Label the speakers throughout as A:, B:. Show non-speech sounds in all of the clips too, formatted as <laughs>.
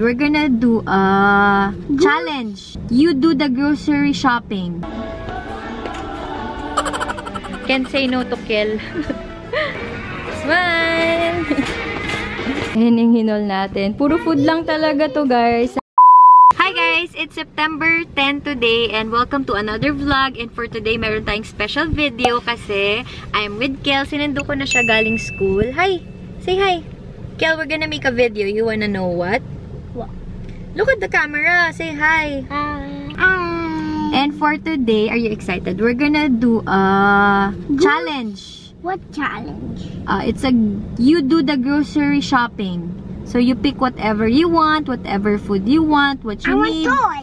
A: We're gonna do a challenge. You do the grocery shopping. Can't say no to kill. <laughs> Smile! Ayan yung hinol natin. Puro food lang talaga to, guys. Hi guys! It's September 10 today and welcome to another vlog. And for today, meron tayong special video kasi I'm with Kel. Sinundo ko na siya galing school. Hi! Say hi! Kel, we're gonna make a video. You wanna know what?
B: What?
A: Look at the camera. Say hi!
B: Um,
A: And for today, are you excited? We're gonna do a challenge.
B: what challenge?
A: Uh, it's a you do the grocery shopping. So you pick whatever you want, whatever food you want, what you
B: I want
A: need.
B: toy.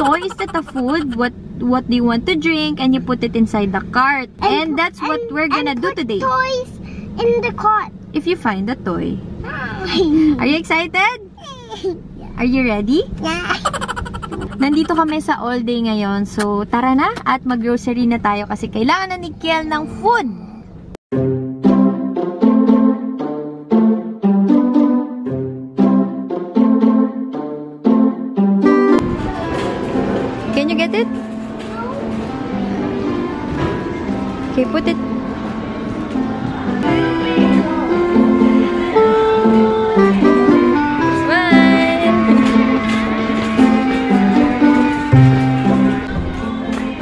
A: Toy is that a food? What what do you want to drink? And you put it inside the cart. And,
B: put-
A: that's what
B: and-
A: we're gonna
B: and
A: do today.
B: Toys in the cart.
A: If you find the toy. <laughs> Are you excited? <laughs> Are you ready?
B: yeah. <laughs>
A: Nandito kami sa all day ngayon. So, tara na at mag-grocery na tayo kasi kailangan na ni Kiel ng food.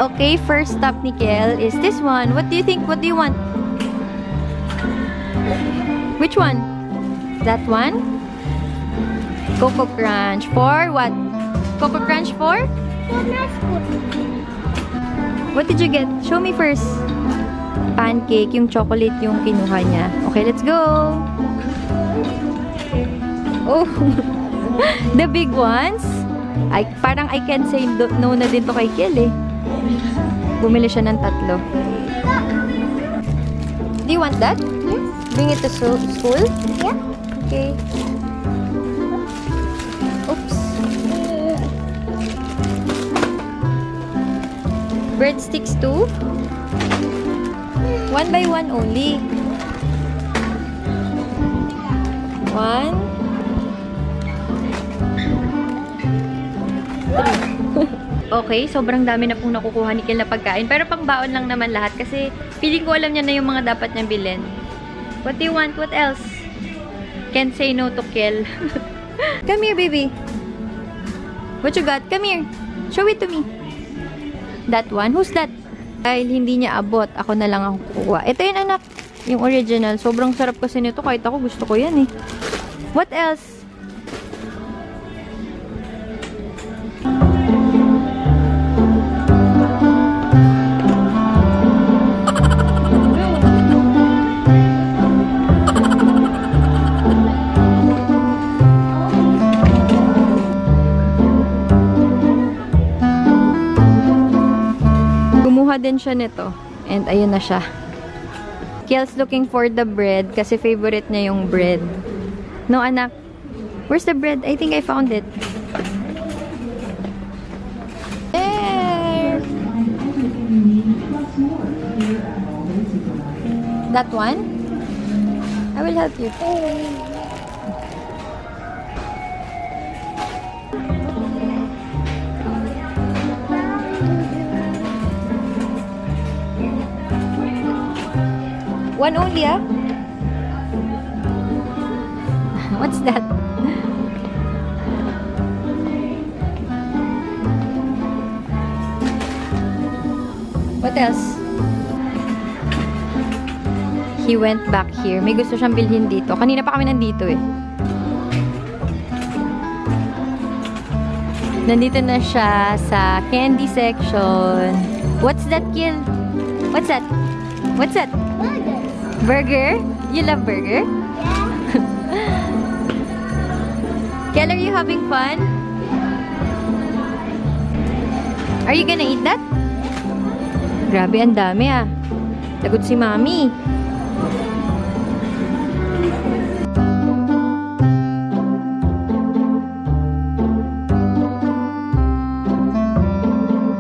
A: Okay, first stop ni Kel is this one. What do you think? What do you want? Which one? That one? Coco Crunch. For what? Coco Crunch for? What did you get? Show me first. Pancake, yung chocolate yung kinuha niya. Okay, let's go! Oh! <laughs> the big ones? I, parang I can say no na din to kay Kiel eh. Bumili siya ng tatlo. Do you want that?
B: Yes.
A: Bring it to school?
B: Yeah.
A: Okay. Oops. Breadsticks too? One by one only. One. Three. Okay, sobrang dami na pong nakukuha ni Kel na pagkain. Pero pang baon lang naman lahat kasi feeling ko alam niya na yung mga dapat niya bilhin. What do you want? What else? Can't say no to Kel. <laughs> Come here, baby. What you got? Come here. Show it to me. That one? Who's that? Dahil hindi niya abot, ako na lang ang kukuha. Ito yun, anak. Yung original. Sobrang sarap kasi nito. Kahit ako, gusto ko yan eh. What else? Din siya nito. And ayun na siya. Kiel's looking for the bread kasi favorite niya yung bread. No, anak. Where's the bread? I think I found it. There! That one? I will help you. One only, ah? <laughs> What's that? What else? He went back here. May gusto siyang bilhin dito. Kanina pa kami nandito eh. Nandito na siya sa candy section. What's that, Kill? What's that? What's that? Burger? You love burger? Kel, are you having fun? Are you gonna eat that? Grabe, ang dami ah. Lagot si Mami.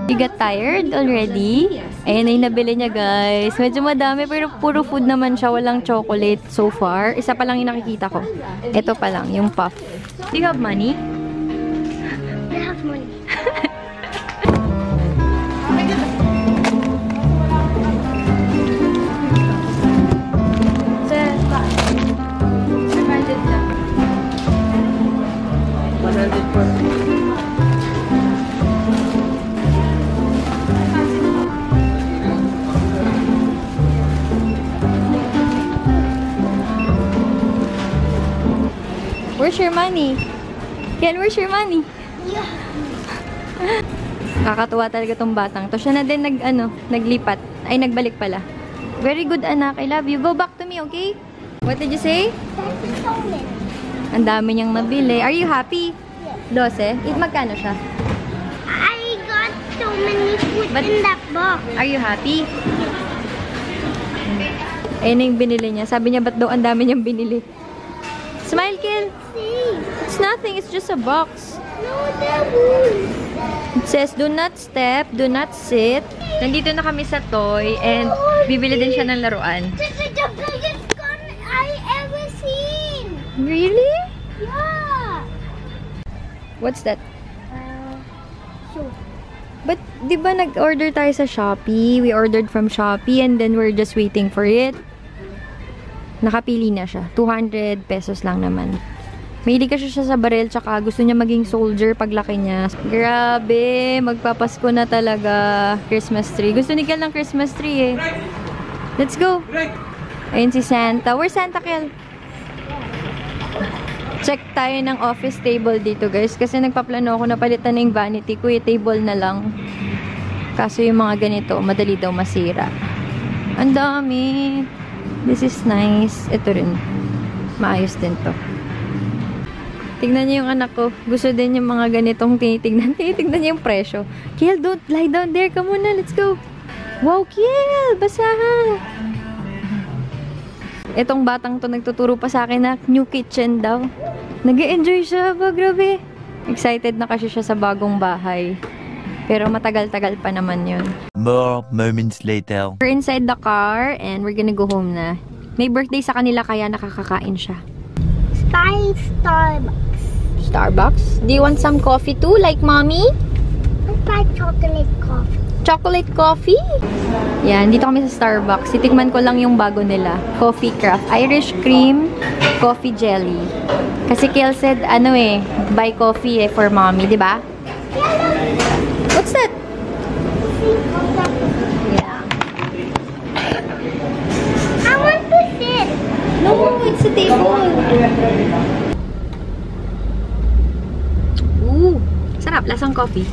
A: You got tired already? Ayan ay nabili niya guys. Medyo madami pero puro food naman siya. Walang chocolate so far. Isa pa lang yung nakikita ko. Ito pa lang, yung puff. Do you have money? I
C: have money.
A: Where's your money? Ken, where's your money?
B: Yeah.
A: Kakatuwa talaga tong batang to. Siya na din nag, ano, naglipat. Ay, nagbalik pala. Very good, anak. I love you. Go back to me, okay? What did you say? Ang dami niyang nabili. Are you happy?
B: Yes.
A: 12? It, magkano siya?
B: I got so many food
A: But-
B: in that box.
A: Are you happy? Ayun na yung binili niya. Sabi niya, ba't daw ang dami niyang binili? Smile, Kel. It's nothing. It's just a box.
B: No.
A: It says, do not step, do not sit. Nandito na kami sa toy and bibili din siya ng laruan.
B: This is the biggest gun I ever seen.
A: Really?
B: Yeah.
A: What's that?
B: Uh, so,
A: But, di ba nag-order tayo sa Shopee? We ordered from Shopee and then we're just waiting for it. Nakapili na siya. 200 pesos lang naman. Mahilig kasi siya sa baril tsaka gusto niya maging soldier paglaki niya. Grabe, magpapasko na talaga. Christmas tree. Gusto ni Kel ng Christmas tree eh. Let's go. Ayun si Santa. Where's Santa Kel? Check tayo ng office table dito guys. Kasi nagpaplano ako na palitan na yung vanity ko. eh, table na lang. Kaso yung mga ganito, madali daw masira. Ang dami. This is nice. Ito rin. Maayos din to. Tignan niyo yung anak ko. Gusto din yung mga ganitong tinitignan. <laughs> Tinitignan niya yung presyo. Kiel, don't lie down there. Come on na, let's go. Wow, Kiel! Basahan! Itong batang to nagtuturo pa sa akin na new kitchen daw. nag enjoy siya. Ba, grabe. Excited na kasi siya sa bagong bahay. Pero matagal-tagal pa naman yun.
D: More moments later.
A: We're inside the car and we're gonna go home na. May birthday sa kanila kaya nakakakain siya.
B: five Starbucks.
A: Starbucks? Do you want some coffee too, like mommy?
B: I buy chocolate coffee.
A: Chocolate coffee? Yan, dito kami sa Starbucks. Titikman ko lang yung bago nila. Coffee craft. Irish cream, coffee jelly. Kasi Kel said, ano eh, buy coffee eh for mommy, di ba? What's that?
B: See, what's that?
A: Yeah.
B: I want to sit.
A: No, it's a table. Sarap. Lasang coffee.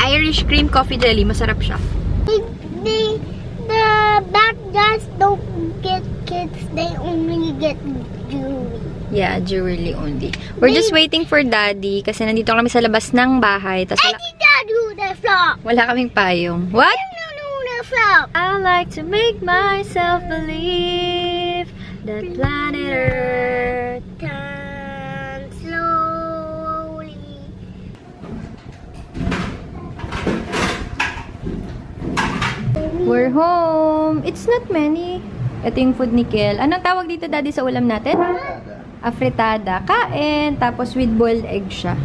A: Irish cream coffee jelly. Masarap siya.
B: They, they, the bad guys don't get kids. They only get jewelry.
A: Yeah, jewelry only. We're just waiting for daddy kasi nandito kami sa labas ng bahay. Tapos
B: I
A: wala,
B: the
A: wala kaming payong. What?
B: The.
A: I like to make myself believe that planet Earth. We're home. It's not many. Ito yung food ni Kel. Anong tawag dito, daddy, sa ulam natin? Afritada. Kain. Tapos with boiled egg siya. <laughs>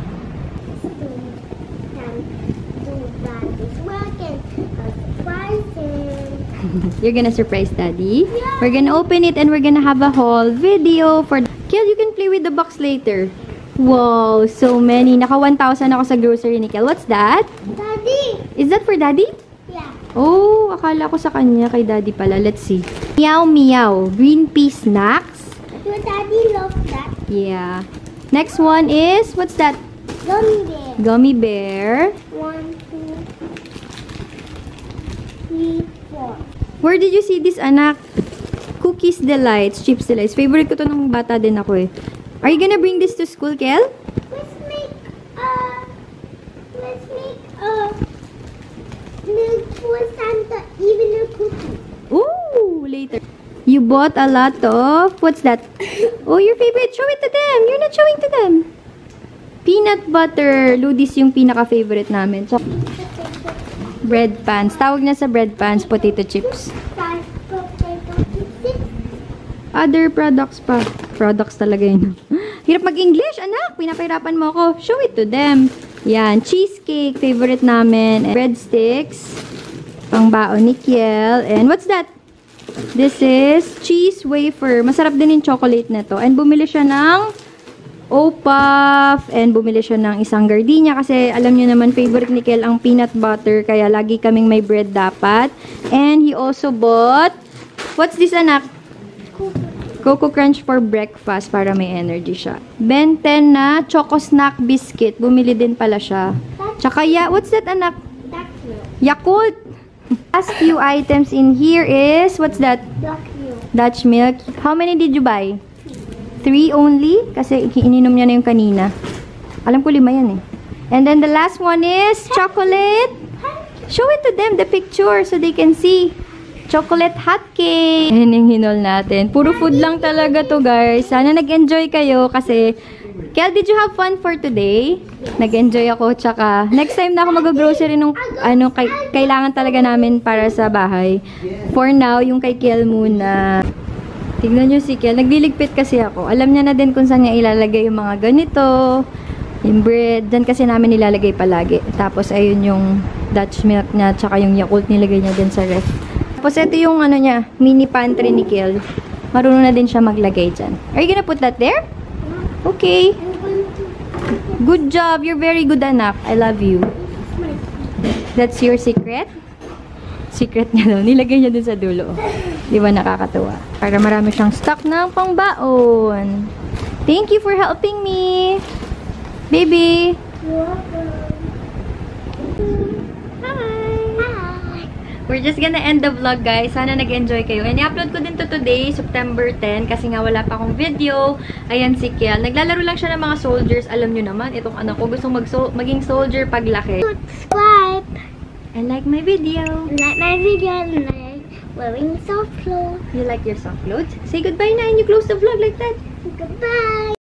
A: You're gonna surprise daddy. We're gonna open it and we're gonna have a whole video for... Kel, you can play with the box later. Wow, so many. Naka 1,000 ako sa grocery ni Kel. What's that?
B: Daddy!
A: Is that for daddy? Oh, akala ko sa kanya, kay daddy pala. Let's see. Meow meow. Green pea snacks.
B: Your daddy loves that.
A: Yeah. Next one is, what's that?
B: Gummy bear.
A: Gummy bear.
B: One, two, three, four.
A: Where did you see this, anak? Cookies Delights, Chips Delights. Favorite ko to nung bata din ako eh. Are you gonna bring this to school, Kel?
B: Let's make uh let's make a milk for Santa, even a cookie.
A: Ooh, later. You bought a lot of, what's that? Oh, your favorite. Show it to them. You're not showing to them. Peanut butter. Ludis yung pinaka-favorite namin. Tsaka bread pans. Tawag na sa bread pans, potato chips. Other products pa. Products talaga yun. <laughs> Hirap mag-English, anak. Pinapahirapan mo ako. Show it to them. Yan, cheesecake, favorite namin. And breadsticks, pang baon ni Kiel. And what's that? This is cheese wafer. Masarap din yung chocolate na to. And bumili siya ng Opaf. And bumili siya ng isang gardenia. Kasi alam niyo naman, favorite ni Kiel ang peanut butter. Kaya lagi kaming may bread dapat. And he also bought, what's this anak? Coco Crunch for breakfast para may energy siya. Ben 10 na Choco Snack Biscuit. Bumili din pala siya. Tsaka, ya, what's that anak? Yakult! Last few items in here is, what's that?
B: Black milk.
A: Dutch milk. How many did you buy? Three only? Kasi ininom niya na yung kanina. Alam ko lima yan eh. And then the last one is chocolate. Show it to them, the picture, so they can see. Chocolate hot cake. Ayan yung hinol natin. Puro food lang talaga to, guys. Sana nag-enjoy kayo kasi... Kel, did you have fun for today? Nag-enjoy ako. Tsaka, next time na ako mag-grocery nung ano, kay, kailangan talaga namin para sa bahay. For now, yung kay Kel muna. Tignan nyo si Kel. Nagliligpit kasi ako. Alam niya na din kung saan niya ilalagay yung mga ganito. Yung bread. Diyan kasi namin nilalagay palagi. Tapos, ayun yung Dutch milk niya. Tsaka yung Yakult nilagay niya din sa ref. Tapos, ito yung ano niya. Mini pantry ni Kel. Marunong na din siya maglagay dyan. Are you gonna put that there? Okay. Good job. You're very good anak. I love you. That's your secret? Secret niya daw. Nilagay niya dun sa dulo. Di ba nakakatuwa? Para marami siyang stock ng pangbaon. Thank you for helping me. Baby.
B: Hi.
A: We're just gonna end the vlog, guys. Sana nag-enjoy kayo. And i-upload ko din to today, September 10, kasi nga wala pa akong video. Ayan si Kiel. Naglalaro lang siya ng mga soldiers. Alam nyo naman, itong anak ko gustong mag maging soldier paglaki.
B: Subscribe.
A: And like my video.
B: Like my video and like wearing soft clothes.
A: You like your soft clothes? Say goodbye na and you close the vlog like that.
B: Goodbye.